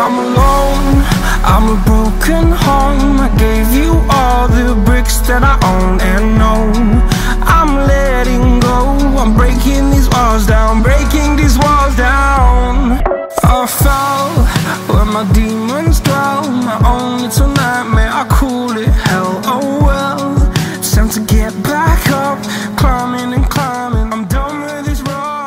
I'm alone, I'm a broken home. I gave you all the bricks that I own and know. I'm letting go, I'm breaking these walls down Breaking these walls down. I fell where my demons dwell My own little nightmare, I call it. Hell Oh well, time to get back up. Climbing and climbing, I'm done with this ride